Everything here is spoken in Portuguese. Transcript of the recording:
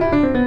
Música